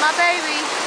my baby.